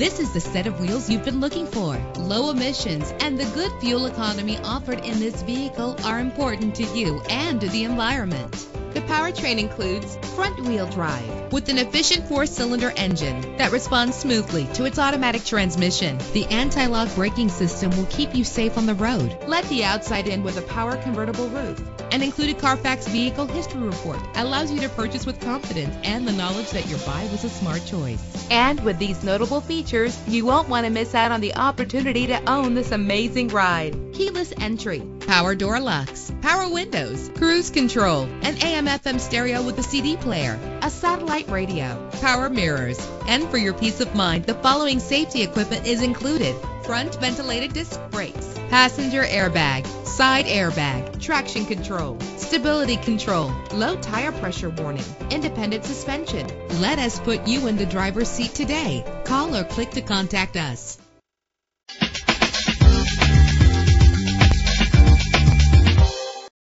This is the set of wheels you've been looking for. Low emissions and the good fuel economy offered in this vehicle are important to you and to the environment. The powertrain includes front-wheel drive with an efficient four-cylinder engine that responds smoothly to its automatic transmission. The anti-lock braking system will keep you safe on the road. Let the outside in with a power convertible roof. An included Carfax vehicle history report allows you to purchase with confidence and the knowledge that your buy was a smart choice. And with these notable features, you won't want to miss out on the opportunity to own this amazing ride. Keyless entry, power door locks, power windows, cruise control, an AM FM stereo with a CD player, a satellite radio, power mirrors. And for your peace of mind, the following safety equipment is included. Front ventilated disc brakes, passenger airbag, side airbag, traction control, stability control, low tire pressure warning, independent suspension. Let us put you in the driver's seat today. Call or click to contact us.